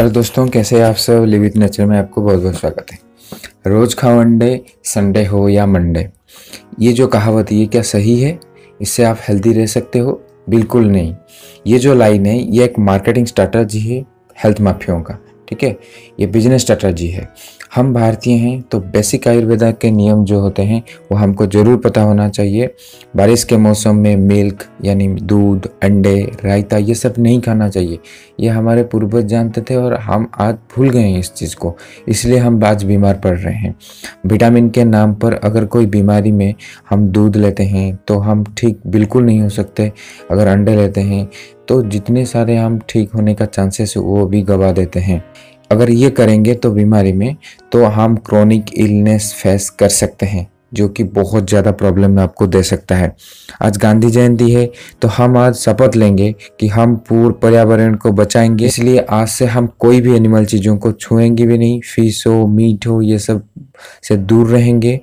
Hello दोस्तों, कैसे आप सब? लिविथ नेचर में आपको बहुत बहुत स्वागत है। रोज़ खाओ अंडे, संडे हो या मंडे। ये जो कहावत ये क्या सही है? इससे आप हेल्दी रह सकते हो? बिल्कुल नहीं। ये जो लाइन है, ये एक मार्केटिंग स्ट्रैटेजी है हेल्थ माफियों का। ठीक है? ये बिज़नेस स्ट्रैटेजी है। हम भारतीय हैं तो बेसिक आयुर्वेदा के नियम जो होते हैं, वो हमको ज़रूर पता होना चाहिए। बारिश के मौसम में मिल्क यानी दूध, अंडे, रायता, ये सब नहीं खाना चाहिए। ये हमारे पूर्वज जानते थे और हम आज भूल गए हैं इस चीज़ को। इसलिए हम आज बीमार पड़ रहे हैं। विटामिन के नाम पर अगर कोई बीमारी में हम दूध लेते हैं तो हम ठीक बिल्कुल नहीं हो सकते। अगर अंडे लेते हैं तो जितने सारे हम ठीक होने का चांसेस वो भी गवा देते हैं। अगर ये करेंगे तो बीमारी में तो हम क्रोनिक इलनेस फेस कर सकते हैं, जो कि बहुत ज़्यादा प्रॉब्लम में आपको दे सकता है। आज गांधी जयंती है तो हम आज शपथ लेंगे कि हम पूर्व पर्यावरण को बचाएँगे। इसलिए आज से हम कोई भी एनिमल चीज़ों को छुएँगे भी नहीं फ़िश हो मीट हो ये सबसे दूर रहेंगे।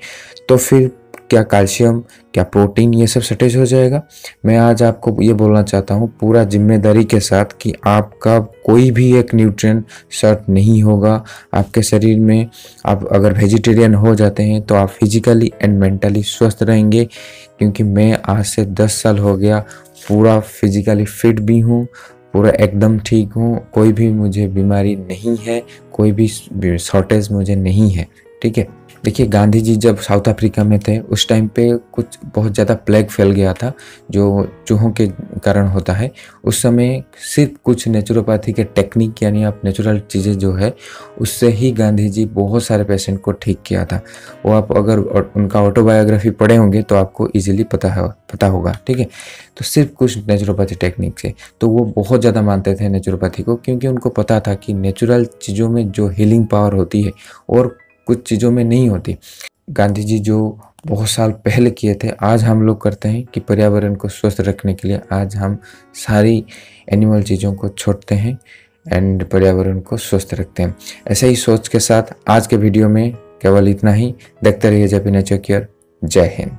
तो फिर क्या कैल्शियम क्या प्रोटीन ये सब सटेज हो जाएगा। मैं आज आपको ये बोलना चाहता हूँ, पूरा ज़िम्मेदारी के साथ कि आपका कोई भी एक न्यूट्रिएंट शर्ट नहीं होगा। आपके शरीर में आप अगर वेजिटेरियन हो जाते हैं तो आप फिजिकली एंड मेंटली स्वस्थ रहेंगे, क्योंकि मैं आज से 10 साल हो गया, पूरा फिजिकली फिट भी हूँ, पूरा एकदम ठीक हूँ, कोई भी मुझे बीमारी नहीं है, कोई भी शॉर्टेज मुझे नहीं है, ठीक है? देखिए गांधी जी जब साउथ अफ्रीका में थे, उस टाइम पे कुछ बहुत ज़्यादा प्लेग फैल गया था, जो चूहों के कारण होता है। उस समय सिर्फ़ कुछ नेचुरोपैथी के टेक्निक यानी आप नेचुरल चीज़ें जो है, उससे ही गांधी जी बहुत सारे पेशेंट को ठीक किया था। वो आप अगर उनका ऑटोबायोग्राफी पढ़े होंगे तो आपको ईजिली पता है, पता होगा, ठीक है? तो सिर्फ़ कुछ नेचुरोपैथी टेक्निक से। तो वो बहुत ज़्यादा मानते थे नेचुरोपैथी को, क्योंकि उनको पता था कि नेचुरल चीज़ों में जो हीलिंग पावर होती है, और कुछ चीज़ों में नहीं होती। गांधी जी जो बहुत साल पहले किए थे, आज हम लोग करते हैं कि पर्यावरण को स्वस्थ रखने के लिए आज हम सारी एनिमल चीज़ों को छोड़ते हैं एंड पर्यावरण को स्वस्थ रखते हैं। ऐसे ही सोच के साथ आज के वीडियो में केवल इतना ही। देखते रहिए जेपी नेचर केयर जय हिंद।